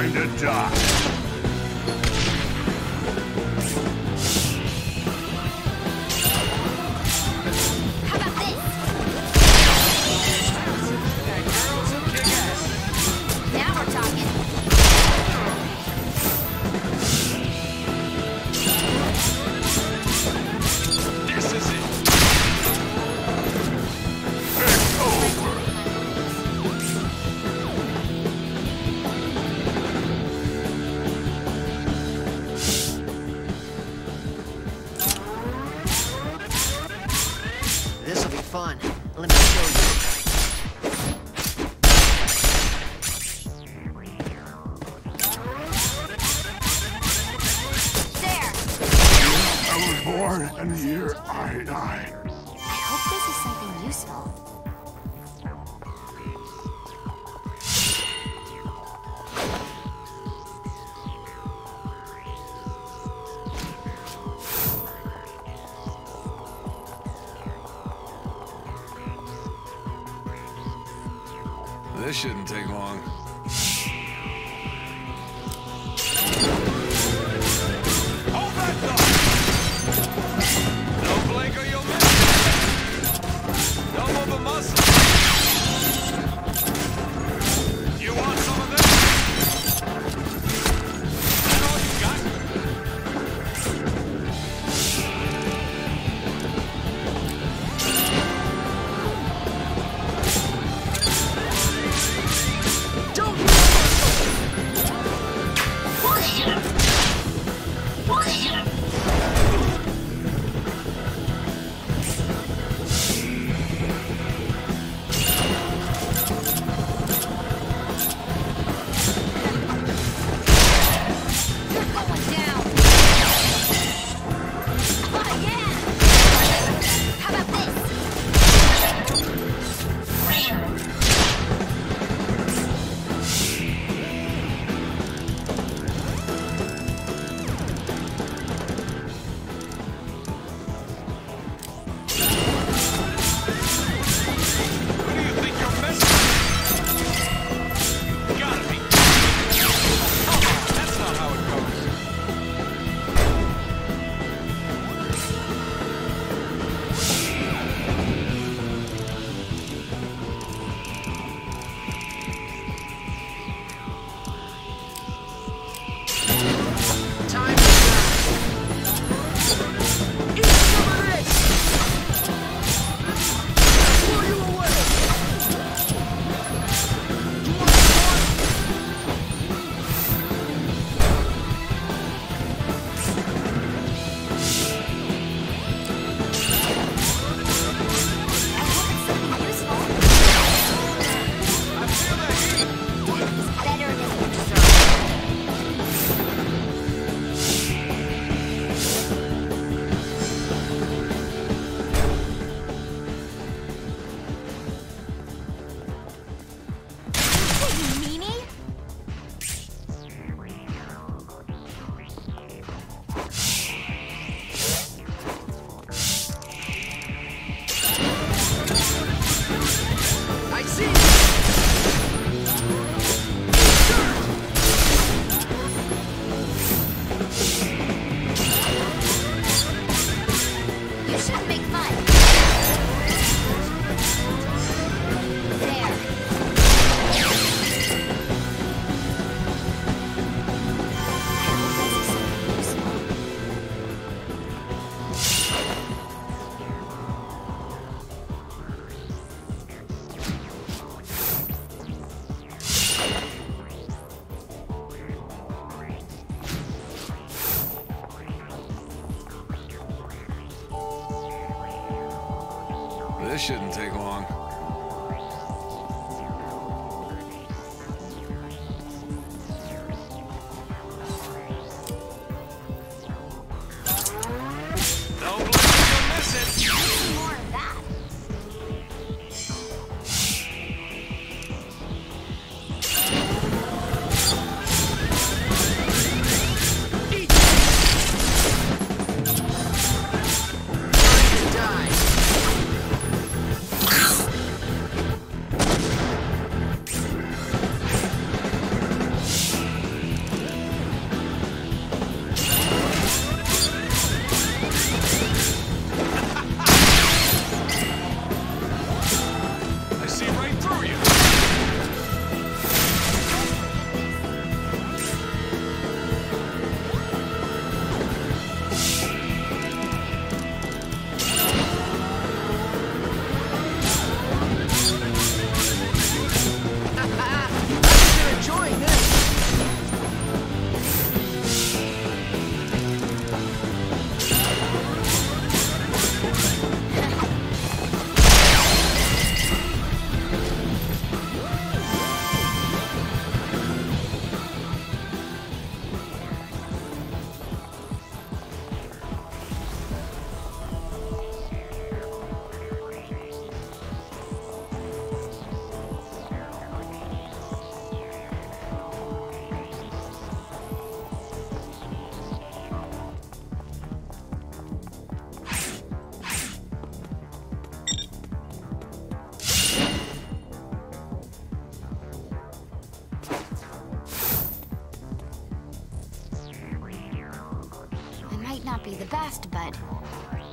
time to die. fun. Let me show you. born, and here I die. I hope this is something useful. shouldn't take long. take long. not be the best, but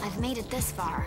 I've made it this far.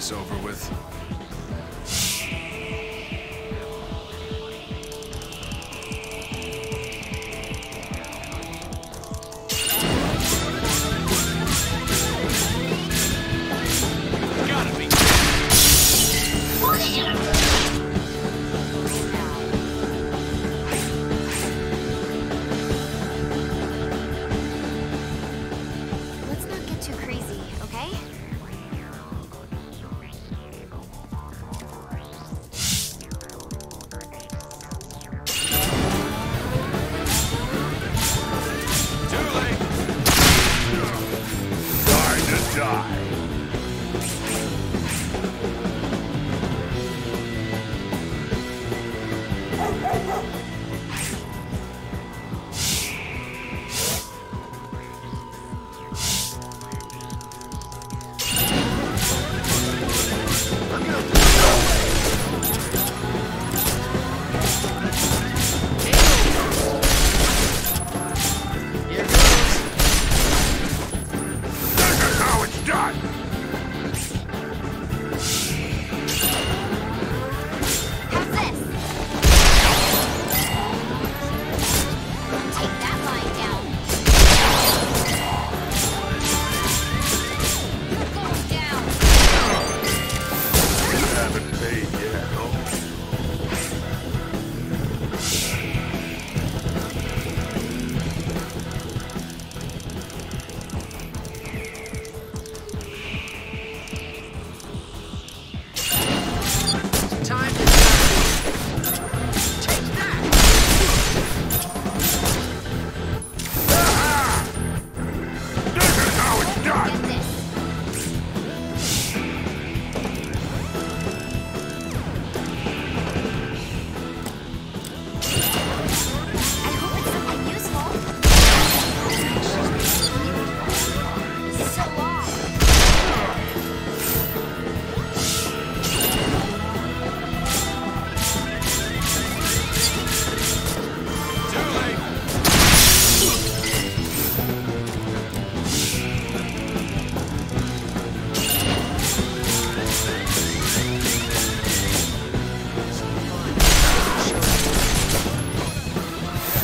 this over with.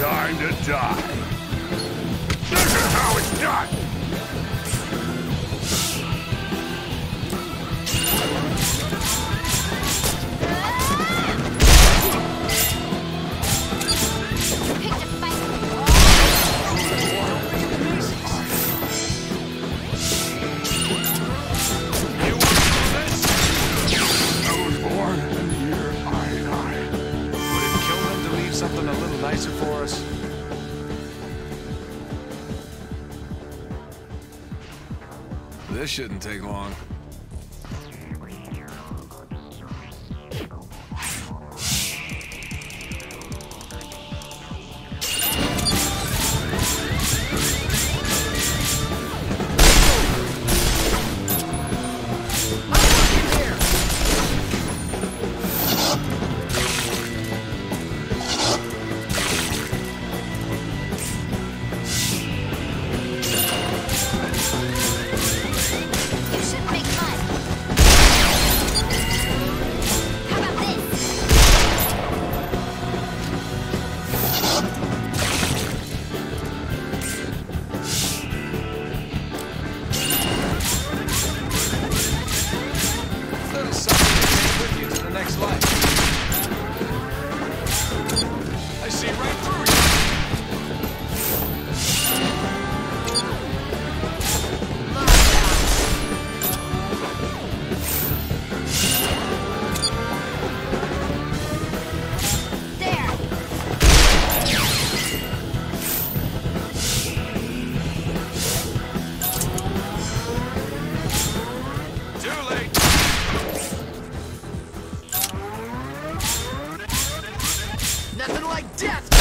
time to die. This is how it's done! This shouldn't take long. death!